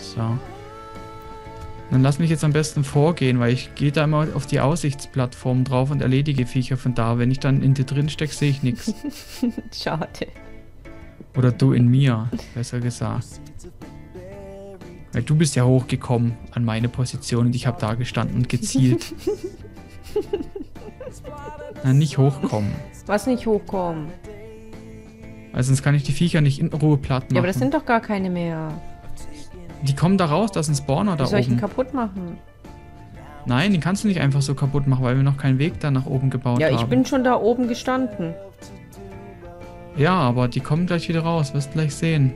So. Dann lass mich jetzt am besten vorgehen, weil ich gehe da immer auf die Aussichtsplattform drauf und erledige Viecher von da. Wenn ich dann in dir drin stecke, sehe ich nichts. Schade. Oder du in mir, besser gesagt. Weil du bist ja hochgekommen an meine Position und ich habe da gestanden und gezielt. Na, nicht hochkommen. Was nicht hochkommen? Weil sonst kann ich die Viecher nicht in Ruhe platt machen. Ja, aber das sind doch gar keine mehr. Die kommen da raus, das ist ein Spawner da Wie soll ich oben. ihn kaputt machen? Nein, den kannst du nicht einfach so kaputt machen, weil wir noch keinen Weg da nach oben gebaut Ja, haben. ich bin schon da oben gestanden. Ja, aber die kommen gleich wieder raus, wirst gleich sehen.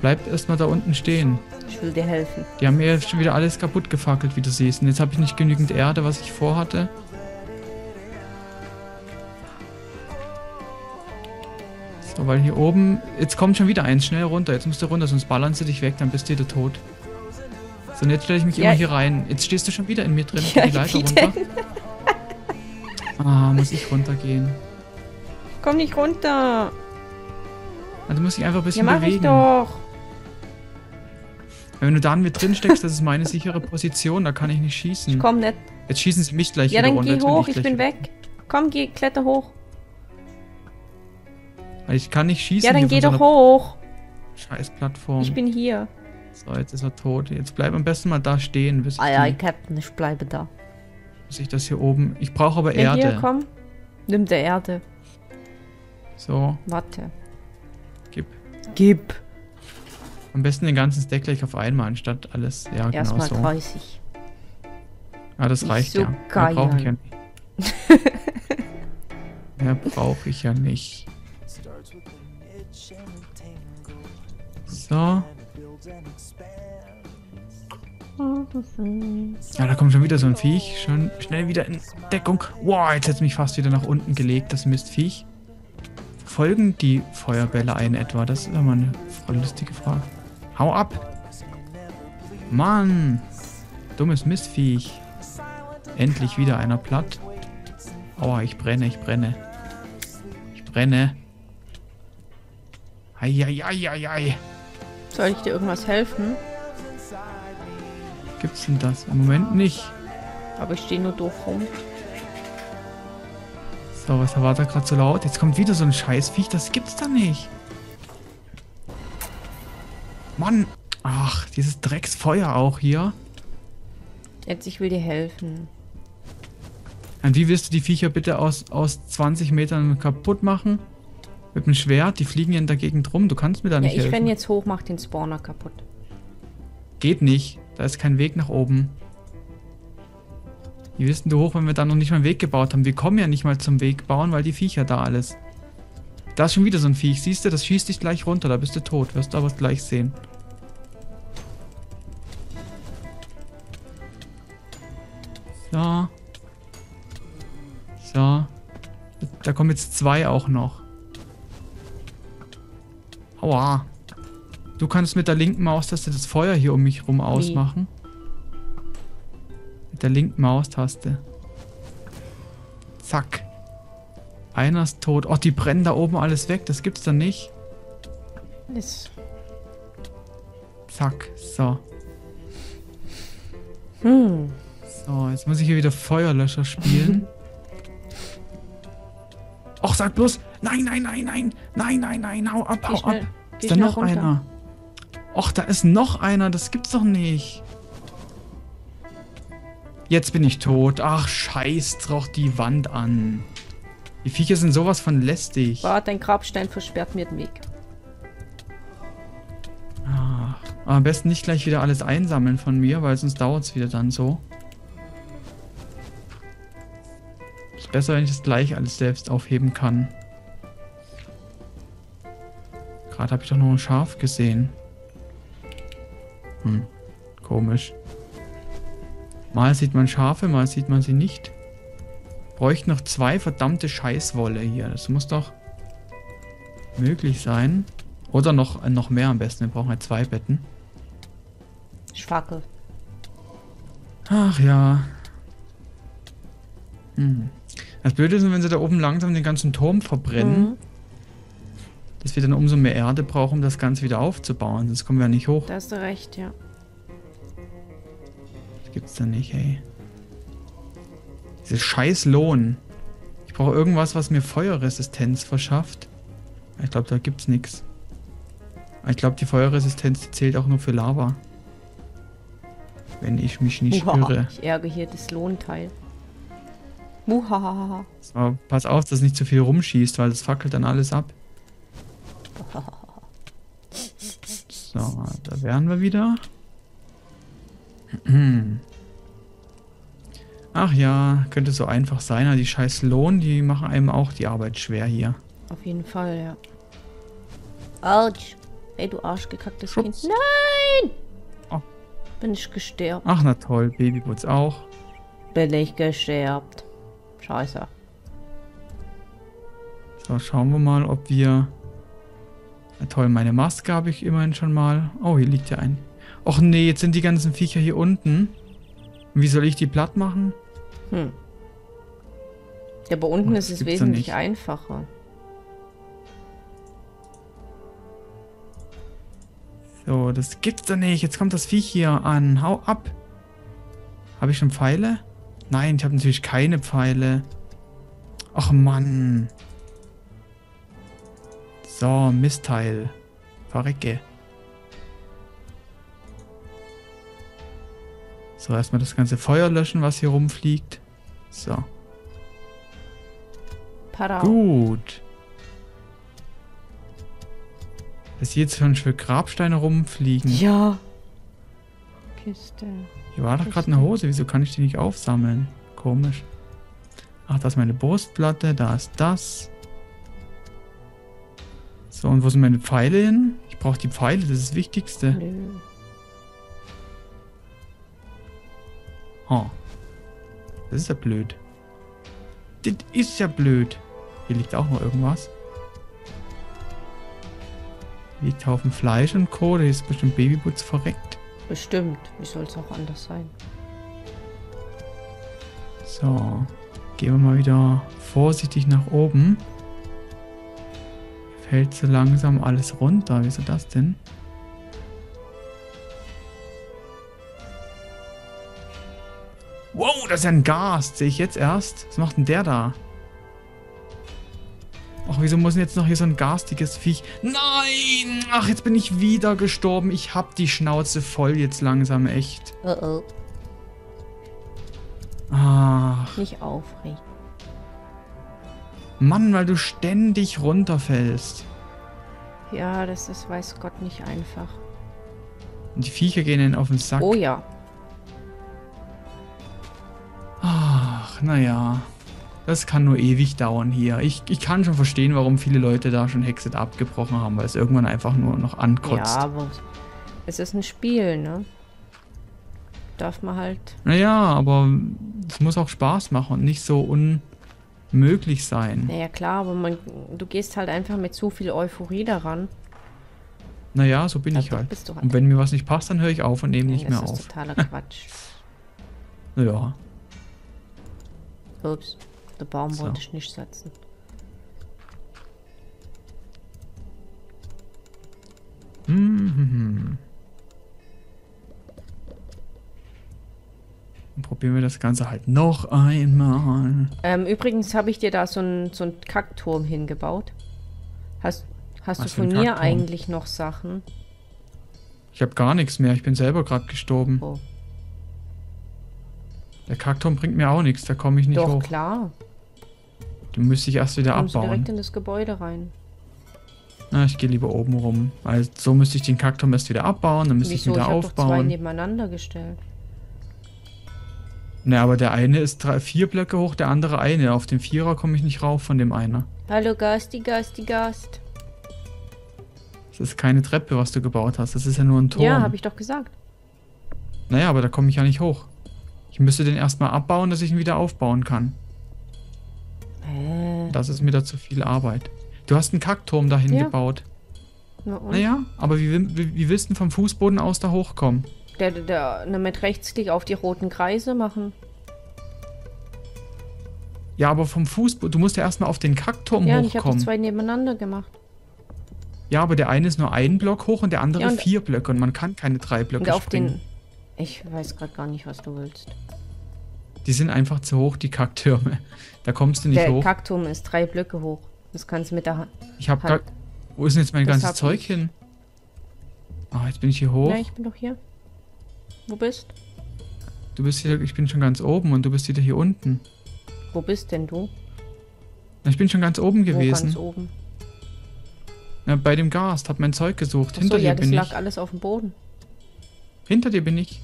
Bleib erstmal da unten stehen. Ich will dir helfen. Die haben mir schon wieder alles kaputt gefackelt, wie du siehst. Und jetzt habe ich nicht genügend Erde, was ich vorhatte. So, weil hier oben... Jetzt kommt schon wieder eins. Schnell runter. Jetzt musst du runter, sonst ballern sie dich weg. Dann bist du wieder tot. So, und jetzt stelle ich mich Ja, immer hier rein. Jetzt stehst du schon wieder in mir drin. Ja, die Leiter runter. Ah, muss ich runtergehen. Komm nicht runter. Also muss ich einfach ein Ja, bisschen mach ich bewegen. doch. Wenn du da mir drin steckst, das ist meine sichere Position. Da kann ich nicht schießen. Ich komm nicht. Jetzt schießen sie mich gleich Ja, wieder dann runter. geh Jetzt bin hoch. Ich bin weg. Komm, geh, kletter hoch. Ich kann nicht schießen. Ja, dann geh doch hoch. Scheiß Plattform. Ich bin hier. So, jetzt ist er tot. Jetzt bleib am besten mal da stehen, bis ich, Ah ja, die, Captain, ich bleibe da. bis ich das hier oben. Ich brauche aber Ja, Erde. hier, komm. Nimm der Erde. So, Warte. gib. Gib. Am besten den ganzen Stack gleich auf einmal, anstatt alles. Ja, genau Erstmal so. 30. Ah, das Nicht reicht so ja. Mehr brauche ich ja nicht. Mehr brauche ich ja nicht. So. Ja, da kommt schon wieder so ein Viech. Schon schnell wieder in Deckung. Wow, jetzt hat es mich fast wieder nach unten gelegt, das Mistviech. Folgen die Feuerbälle ein etwa? Das ist immer eine voll lustige Frage. Hau ab! Mann! Dummes Mistviech. Endlich wieder einer platt. Aua, ich brenne, ich brenne. Ich brenne. Eieieiei. Soll ich dir irgendwas helfen? Gibt's denn das? Im Moment nicht. Aber ich stehe nur doof rum. So, was war da gerade so laut? Jetzt kommt wieder so ein Scheißviech, das gibt's da nicht. Mann! Ach, dieses Drecksfeuer auch hier. Jetzt, ich will dir helfen. Und wie willst du die Viecher bitte aus, aus 20 Metern kaputt machen? Mit dem Schwert? Die fliegen ja in der Gegend rum. Du kannst mir da Ja, nicht ich helfen. renn jetzt hoch, mach den Spawner kaputt. Geht nicht. Da ist kein Weg nach oben. Wie wissen du hoch, wenn wir da noch nicht mal einen Weg gebaut haben? Wir kommen ja nicht mal zum Weg bauen, weil die Viecher da alles. Da ist schon wieder so ein Viech. Siehst du, das schießt dich gleich runter. Da bist du tot. Wirst du aber gleich sehen. So. So. Da kommen jetzt zwei auch noch. Aua. Du kannst mit der linken Maustaste das Feuer hier um mich rum ausmachen. Mit der linken Maustaste. Zack. Einer ist tot. Oh, die brennen da oben alles weg. Das gibt's dann nicht. Das Zack. So. hm. So, jetzt muss ich hier wieder Feuerlöscher spielen. Och, sag bloß. Nein, nein, nein, nein. Nein, nein, nein. Hau ab, hau ab. Ist da noch runter. einer? Och, da ist noch einer. Das gibt's doch nicht. Jetzt bin ich tot. Ach, scheiß doch die Wand an. Die Viecher sind sowas von lästig. Warte, dein Grabstein versperrt mir den Weg. Ach, am besten nicht gleich wieder alles einsammeln von mir, weil sonst dauert es wieder dann so. Besser, wenn ich das gleich alles selbst aufheben kann. Gerade habe ich doch noch ein Schaf gesehen. Hm, komisch. Mal sieht man Schafe, mal sieht man sie nicht. Bräuchte noch zwei verdammte Scheißwolle hier. Das muss doch möglich sein. Oder noch, noch mehr am besten. Wir brauchen ja zwei Betten. Ich fackel. Ach ja. Hm. Das Blöde ist, wenn sie da oben langsam den ganzen Turm verbrennen, Mhm. dass wir dann umso mehr Erde brauchen, um das Ganze wieder aufzubauen. Sonst kommen wir ja nicht hoch. Da hast du recht, ja. Das gibt's da nicht, ey. Diese scheiß Lohn. Ich brauche irgendwas, was mir Feuerresistenz verschafft. Ich glaube, da gibt's nichts. Ich glaube, die Feuerresistenz die zählt auch nur für Lava. Wenn ich mich nicht Uhaha, irre. Ich ärgere hier das Lohnteil. Muhahaha. So, pass auf, dass nicht zu viel rumschießt, weil das fackelt dann alles ab. So, da wären wir wieder. Ach ja, könnte so einfach sein. aber Die scheiß Lohn, die machen einem auch die Arbeit schwer hier. Auf jeden Fall, ja. Autsch. Ey, du arschgekacktes Kind. Nein! Oh. Bin ich gestorben. Ach na toll, Babyboots auch. Bin ich gestorben. Scheiße. So, schauen wir mal, ob wir... Na toll, meine Maske habe ich immerhin schon mal. Oh, hier liegt ja ein. Och nee, jetzt sind die ganzen Viecher hier unten. Wie soll ich die platt machen? Hm. Ja, aber unten Oh, ist es wesentlich einfacher. So, das gibt's doch nicht. Jetzt kommt das Viech hier an. Hau ab. Habe ich schon Pfeile? Nein, ich habe natürlich keine Pfeile. Ach Mann. So, Mistteil. Verrecke. So, erstmal das ganze Feuer löschen, was hier rumfliegt. So, Parau. gut. Was hier jetzt schon für Grabsteine rumfliegen. Ja. Kiste. Hier war doch gerade eine Hose. Wieso kann ich die nicht aufsammeln? Komisch. Ach, da ist meine Brustplatte. Da ist das. So, und wo sind meine Pfeile hin? Ich brauche die Pfeile. Das ist das Wichtigste. Nö. Oh. Das ist ja blöd. Das ist ja blöd. Hier liegt auch noch irgendwas. Hier liegt Haufen Fleisch und Co. Da ist bestimmt Babybutz verreckt. Bestimmt. Wie soll es auch anders sein? So, gehen wir mal wieder vorsichtig nach oben. Fällt so langsam alles runter. Wieso das denn? Wow, das ist ja ein Gas. Sehe ich jetzt erst. Was macht denn der da? Wieso muss denn jetzt noch hier so ein garstiges Viech? Nein! Ach, jetzt bin ich wieder gestorben. Ich hab die Schnauze voll jetzt langsam, echt. Oh oh. Ach. Nicht aufregen. Mann, weil du ständig runterfällst. Ja, das ist, weiß Gott, nicht einfach. Und die Viecher gehen ihnen auf den Sack. Oh ja. Ach, naja. Das kann nur ewig dauern hier. Ich, ich kann schon verstehen, warum viele Leute da schon Hexet abgebrochen haben, weil es irgendwann einfach nur noch ankotzt. Ja, aber es ist ein Spiel, ne? Darf man halt. Naja, aber es muss auch Spaß machen und nicht so unmöglich sein. Naja, klar, aber man, du gehst halt einfach mit zu viel Euphorie daran. Naja, so bin Da ich halt. halt. Und wenn mir was nicht passt, dann höre ich auf und nehme nicht das mehr ist auf. totaler Quatsch. Ja. Ups. Der Baum So. wollte ich nicht setzen. Dann probieren wir das Ganze halt noch einmal. Ähm, übrigens habe ich dir da so einen so Kackturm hingebaut. Hast, hast Was du von mir eigentlich noch Sachen? Ich habe gar nichts mehr. Ich bin selber gerade gestorben. Oh. Der Kackturm bringt mir auch nichts. Da komme ich nicht Doch, hoch. klar. Den müsste ich erst wieder du direkt abbauen. in das Gebäude rein. Na, ich gehe lieber oben rum. Weil so müsste ich den Kackturm erst wieder abbauen. Dann müsste ich Wieso? ihn Ich wieder habe doch zwei aufbauen. nebeneinander gestellt. Ne, aber der eine ist drei, vier Blöcke hoch, der andere eine. Auf den Vierer komme ich nicht rauf von dem einer. Hallo Gasti, Gasti, Gast. Das ist keine Treppe, was du gebaut hast. Das ist ja nur ein Turm. Ja, habe ich doch gesagt. Naja, aber da komme ich ja nicht hoch. Ich müsste den erstmal abbauen, dass ich ihn wieder aufbauen kann. Hä? Das ist mir da zu viel Arbeit. Du hast einen Kackturm dahin Ja. gebaut. Na? Naja, aber wie, wie, wie willst du vom Fußboden aus da hochkommen? Der, der, der, mit Rechtsklick auf die roten Kreise machen. Ja, aber vom Fußboden. Du musst ja erstmal auf den Kackturm ja, und ich habe hochkommen. zwei nebeneinander gemacht. Ja, aber der eine ist nur ein Block hoch und der andere Ja, und- vier Blöcke und man kann keine drei Blöcke Und auf springen. den. Ich weiß gerade gar nicht, was du willst. Die sind einfach zu hoch, die Kacktürme. Da kommst du nicht Der hoch. Kaktum ist drei Blöcke hoch. Das kannst du mit der Hand. ich hab gar... Wo ist denn jetzt mein Das ganzes Zeug ich. hin? Ah, jetzt bin ich hier hoch. Ja, ich bin doch hier. Wo bist? Du bist hier, ich bin schon ganz oben und du bist wieder hier unten. Wo bist denn du? Ich bin schon ganz oben Wo ganz gewesen. oben? Na, bei dem Gast, hab mein Zeug gesucht. Achso, Hinter ja, dir das bin lag ich. alles auf dem Boden. Hinter dir bin ich.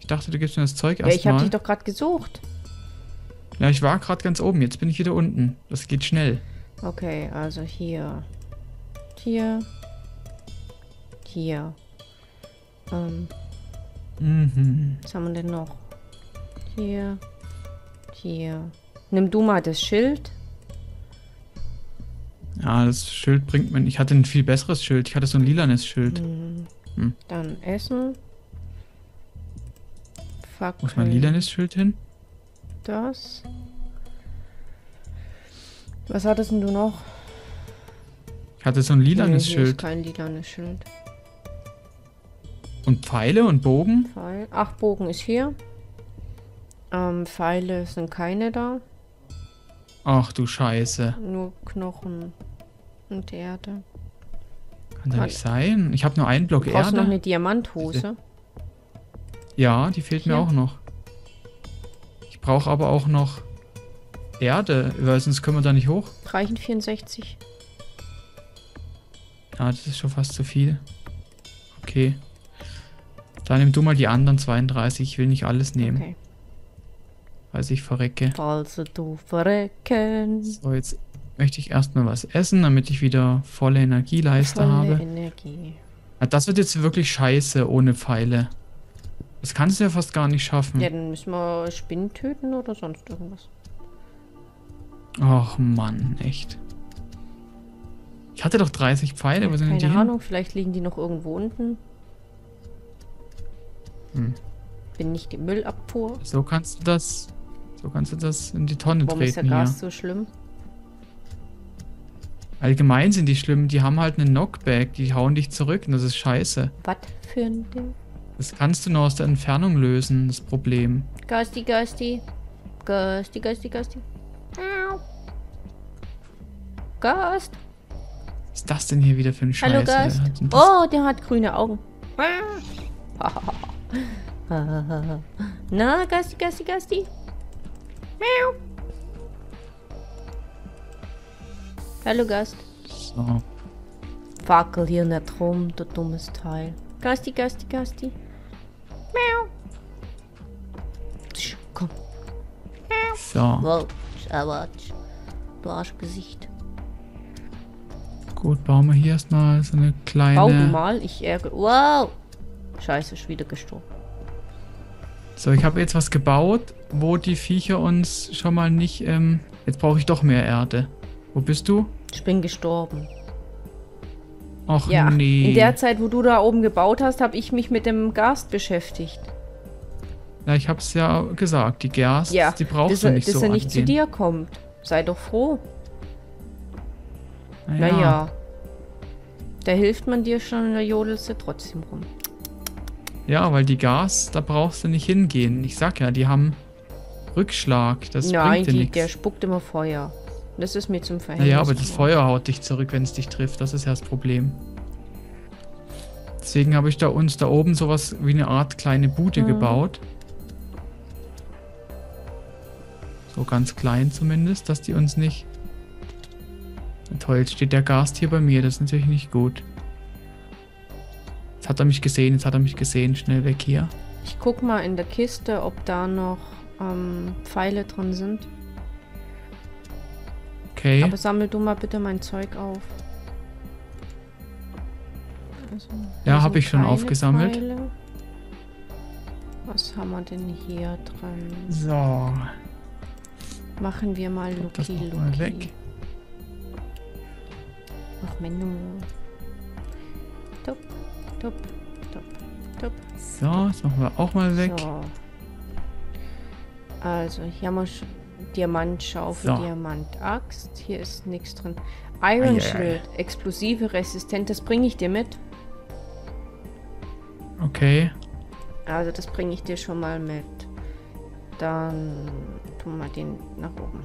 Ich dachte, du gibst mir das Zeug Ja, ich habe erstmal. dich doch gerade gesucht. Ja, ich war gerade ganz oben, jetzt bin ich wieder unten. Das geht schnell. Okay, also hier. Hier. Hier. Ähm, Mhm. was haben wir denn noch? Hier. Hier. Nimm du mal das Schild. Ja, das Schild bringt mir. Ich hatte ein viel besseres Schild. Ich hatte so ein lilanes Schild. Hm. Hm. Dann Essen. Fackel. Wo ist mein lilanes Schild hin? Das. Was hattest denn du noch? Ich hatte so ein lilanes Nee, hier ist Schild. kein lilanes Schild. Und Pfeile und Bogen? Pfeil. Ach, Bogen ist hier. Ähm, Pfeile sind keine da. Ach du Scheiße. Nur Knochen und Erde. Kann doch Kann- nicht sein. Ich habe nur einen Block Du brauchst noch Erde. eine Diamanthose. Ja, die fehlt mir Hier. auch noch. Ich brauche aber auch noch Erde, weil sonst können wir da nicht hoch. Reichen 64. Ja, das ist schon fast zu viel. Okay. Dann nimm du mal die anderen 32. Ich will nicht alles nehmen, Okay. weil ich verrecke. Also du verrecken. So, jetzt möchte ich erstmal was essen, damit ich wieder volle Energieleiste Volle habe. Energie. Ja, das wird jetzt wirklich scheiße ohne Pfeile. Das kannst du ja fast gar nicht schaffen. Ja, dann müssen wir Spinnen töten oder sonst irgendwas. Ach Mann, echt. Ich hatte doch 30 Pfeile, wo sind die Keine hin? Ahnung, vielleicht liegen die noch irgendwo unten. Hm. Bin nicht die Müllabfuhr. So kannst du das. So kannst du das in die Tonne Warum ist der treten hier. Gas so schlimm? Allgemein sind die schlimm, die haben halt einen Knockback, die hauen dich zurück und das ist scheiße. Was für ein Ding? Das kannst du nur aus der Entfernung lösen, das Problem. Gasti, Gasti. Gasti, Gasti, Gasti. Au. Gast. Was ist das denn hier wieder für ein Scheiße? Hallo das- Oh, der hat grüne Augen. Na, Gasti, Gasti, Gasti. Miau. Hallo Gast. So. Fackel hier nicht rum, du dummes Teil. Gasti, Gasti, Gasti. Miau. Komm. so, Wow, Watch. Du Arschgesicht. gut, bauen wir hier erstmal so eine kleine... Bau du mal, ich ärgere. Wow! Scheiße, ist wieder gestorben. So, ich habe jetzt was gebaut, wo die Viecher uns schon mal nicht... Ähm, jetzt brauche ich doch mehr Erde. Wo bist du? Ich bin gestorben. Ach Ja, nee. in der Zeit, wo du da oben gebaut hast, habe ich mich mit dem Gast beschäftigt. ja, ich habe es ja gesagt, die Gerst, Ja, die brauchst du nicht dass so er nicht zu angehen. dir kommt. Sei doch froh. Naja. Naja. Da hilft man dir schon, da jodelst du trotzdem rum. Ja, weil die Gas, da brauchst du nicht hingehen. Ich sag ja, die haben Rückschlag. Das Nein, bringt dir die, der nichts. spuckt immer Feuer. Das ist mir zum Verhängnis. Naja, aber das. Feuer haut dich zurück, wenn es dich trifft. Das ist ja das Problem. Deswegen habe ich da uns da oben sowas wie eine Art kleine Bude Mhm. gebaut. So ganz klein zumindest, dass die uns nicht... Na Toll, jetzt steht der Gast hier bei mir. Das ist natürlich nicht gut. Jetzt hat er mich gesehen, jetzt hat er mich gesehen. Schnell weg hier. Ich guck mal in der Kiste, ob da noch ähm, Pfeile drin sind. Okay. Aber sammel du mal bitte mein Zeug auf. Also, Ja, hab sind ich schon aufgesammelt. Pfeile. Was haben wir denn hier drin? So. Machen wir mal Lucky noch mal Lucky. weg. Ach Menno. Top, top, top, top. So, das machen wir auch mal weg. So. Also, hier haben wir Sch- Diamantschaufel, So. Diamantaxt. Hier ist nichts drin. Iron. Shield, explosive resistent, das bringe ich dir mit. Okay. Also das bringe ich dir schon mal mit. Dann tun wir den nach oben.